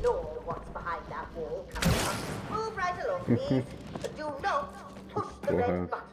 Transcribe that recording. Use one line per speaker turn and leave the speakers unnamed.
ignore what's behind that wall, Move right along, please. Do not push the red button.